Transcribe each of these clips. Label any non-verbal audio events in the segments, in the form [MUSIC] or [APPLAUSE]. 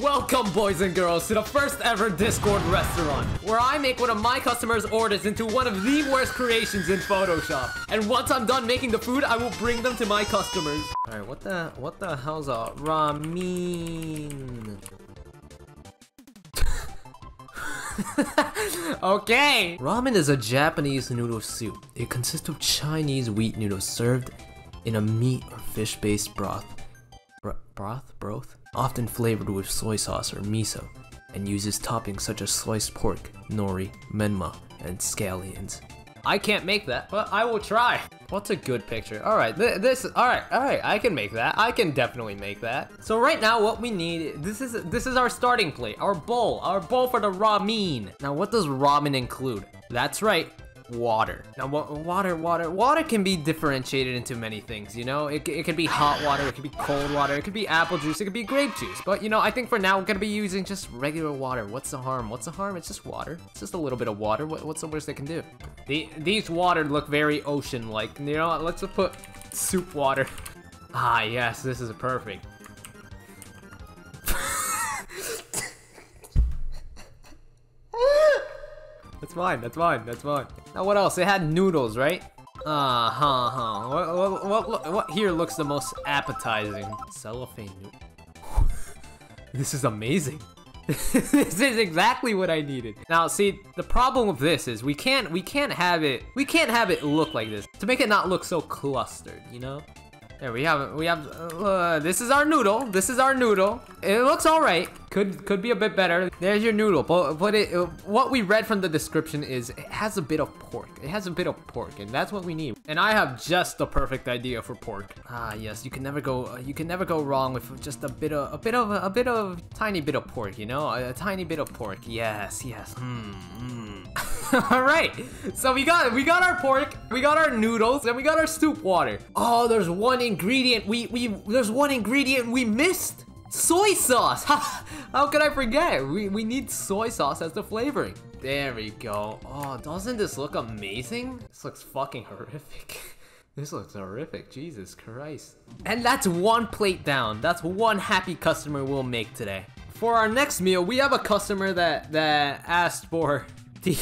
Welcome, boys and girls, to the first ever Discord restaurant, where I make one of my customers' orders into one of the worst creations in Photoshop. And once I'm done making the food, I will bring them to my customers. All right, what the what the hell's a ramen? [LAUGHS] okay. Ramen is a Japanese noodle soup. It consists of Chinese wheat noodles served in a meat or fish-based broth. Br broth? Broth? Often flavored with soy sauce or miso, and uses toppings such as sliced pork, nori, menma, and scallions. I can't make that, but I will try. What's a good picture? All right, th this, all right, all right, I can make that. I can definitely make that. So right now, what we need, this is this is our starting plate, our bowl, our bowl for the ramen. Now, what does ramen include? That's right, water. Now, water, water, water can be differentiated into many things, you know? It, it could be hot water, it could be cold water, it could be apple juice, it could be grape juice. But, you know, I think for now, we're gonna be using just regular water. What's the harm? What's the harm? It's just water. It's just a little bit of water. What, what's the worst they can do? The, these water look very ocean-like. You know what? Let's put soup water. [LAUGHS] Ah, yes, this is perfect. That's fine, that's fine, that's fine. Now what else? It had noodles, right? Uh huh, huh. What, what, what, what here looks the most appetizing? Cellophane noodle. [LAUGHS] this is amazing. [LAUGHS] this is exactly what I needed. Now, see, the problem with this is we can't we can't have it we can't have it look like this to make it not look so clustered, you know? There we have it. we have uh, this is our noodle. This is our noodle. It looks all right. Could could be a bit better. There's your noodle. But it uh, what we read from the description is it has a bit of pork. It has a bit of pork, and that's what we need. And I have just the perfect idea for pork. Ah yes, you can never go uh, you can never go wrong with just a bit of a bit of a, bit of tiny bit of pork. You know, a, a tiny bit of pork. Yes yes. Hmm. [LAUGHS] All right, so we got we got our pork, we got our noodles, and we got our soup water. Oh, there's one ingredient we we there's one ingredient we missed. Soy sauce. [LAUGHS] How could I forget? We we need soy sauce as the flavoring. There we go. Oh, doesn't this look amazing? This looks fucking horrific. [LAUGHS] This looks horrific, Jesus Christ. And that's one plate down. That's one happy customer we'll make today. For our next meal, we have a customer that, that asked for the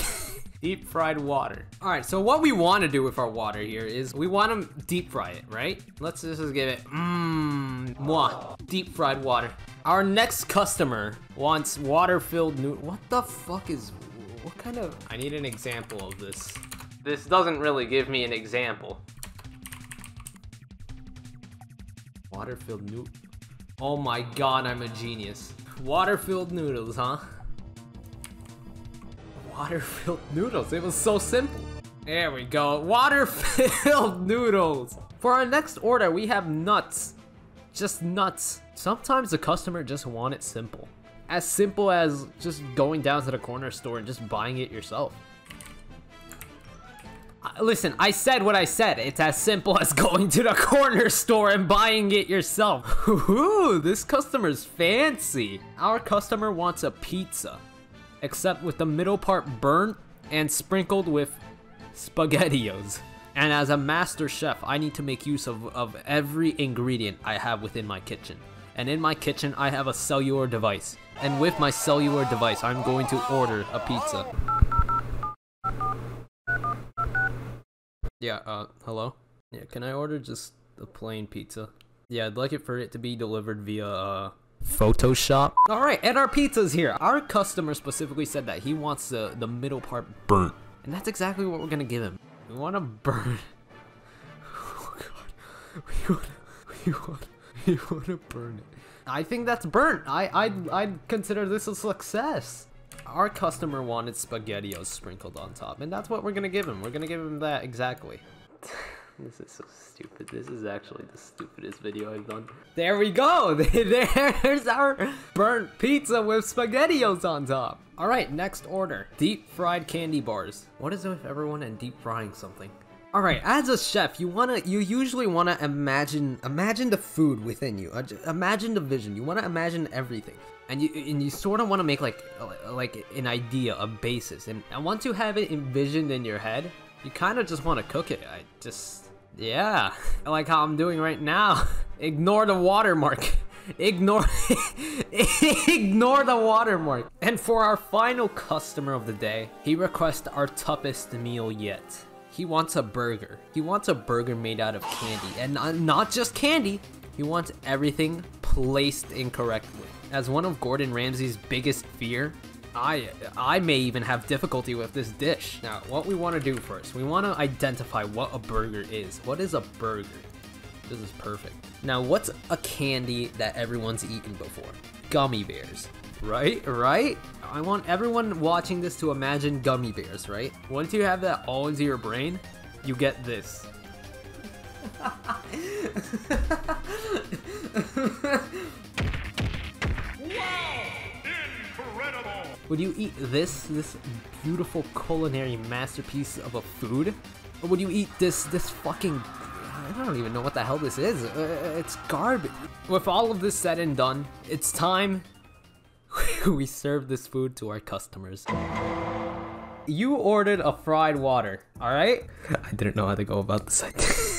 deep fried water. All right, so what we want to do with our water here is we want to deep fry it, right? Let's just give it, mmm, mwah, deep fried water. Our next customer wants water-filled noodle. What the fuck is, what kind of, I need an example of this. This doesn't really give me an example. Water-filled noodle. Oh my god, I'm a genius. Water-filled noodles, huh? Water-filled [LAUGHS] noodles. It was so simple. There we go. [LAUGHS] Water-filled noodles. For our next order, we have nuts. Just nuts. Sometimes the customer just want it simple. As simple as just going down to the corner store and just buying it yourself. Uh, listen, I said what I said. It's as simple [LAUGHS] as going to the corner store and buying it yourself. Ooh, this customer's fancy. Our customer wants a pizza except with the middle part burnt and sprinkled with spaghettios. And as a master chef, I need to make use of, of every ingredient I have within my kitchen. And in my kitchen, I have a cellular device. And with my cellular device, I'm going to order a pizza. Yeah, uh, hello? Yeah, can I order just a plain pizza? Yeah, I'd like it for it to be delivered via, uh, Photoshop. All right, and our pizza's here. Our customer specifically said that he wants the, the middle part burnt. And that's exactly what we're gonna give him. We want to burn. [LAUGHS] Oh god. We want we want we want to burn it. I think that's burnt. I I'd, I'd consider this a success. Our customer wanted SpaghettiOs sprinkled on top, and that's what we're gonna give him. We're gonna give him that exactly. This is so stupid. This is actually the stupidest video I've done. There we go. [LAUGHS] There's our burnt pizza with SpaghettiOs on top. All right, next order. Deep fried candy bars. What is it with everyone and deep frying something? All right, as a chef, you wanna, you usually wanna imagine, imagine the food within you. Uh, imagine the vision. You wanna imagine everything, and you, and you sort of wanna make like, uh, like an idea, a basis. And, and once you have it envisioned in your head, you kind of just want to cook it. I just, yeah, [LAUGHS] like how I'm doing right now. [LAUGHS] Ignore the watermark. [LAUGHS] Ignore Ignore the watermark. And for our final customer of the day, he requests our toughest meal yet. He wants a burger. He wants a burger made out of candy. And not, just candy, he wants everything placed incorrectly. As one of Gordon Ramsay's biggest fear, I I may even have difficulty with this dish. Now, what we want to do first, we want to identify what a burger is. What is a burger? This is perfect. Now, what's a candy that everyone's eaten before? Gummy bears. Right? Right? I want everyone watching this to imagine gummy bears, right? Once you have that all into your brain, you get this. [LAUGHS] Would you eat this, this beautiful culinary masterpiece of a food? Or would you eat this, this fucking... I don't even know what the hell this is. Uh, it's garbage. With all of this said and done, it's time [LAUGHS] we serve this food to our customers. You ordered a fried water, alright? [LAUGHS] I didn't know how to go about this.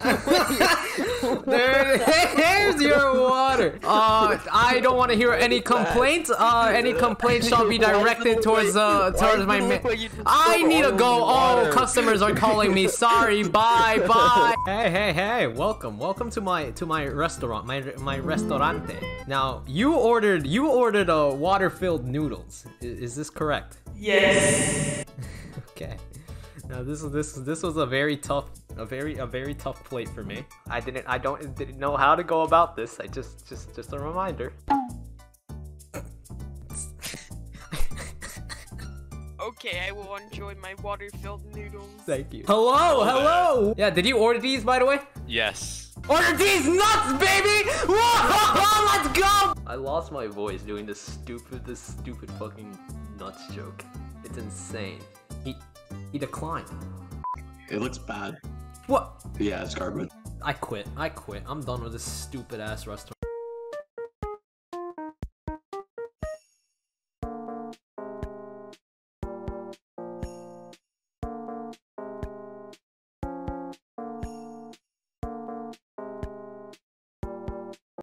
There, there's your water. Uh, I don't want to hear any complaints. Uh, any complaints shall be directed towards uh towards my. I need to go. Oh, customers are calling me. Sorry. Bye. Bye. Hey, hey, hey. Welcome, welcome to my to my restaurant, my my restaurante. Now you ordered you ordered a water-filled noodles. Is, is this correct? Yes. [LAUGHS] okay. Now this this this was a very tough a very a very tough plate for me. I didn't I don't didn't know how to go about this. I just just just a reminder. okay, I will enjoy my water-filled noodles. Thank you. Hello, hello. Yeah, did you order these by the way? Yes. Order these nuts, baby! Whoa, [LAUGHS] let's go! I lost my voice doing this stupid this stupid fucking nuts joke. It's insane. He he declined. It looks bad. What? Yeah, it's garbage. I quit. I quit. I'm done with this stupid ass restaurant.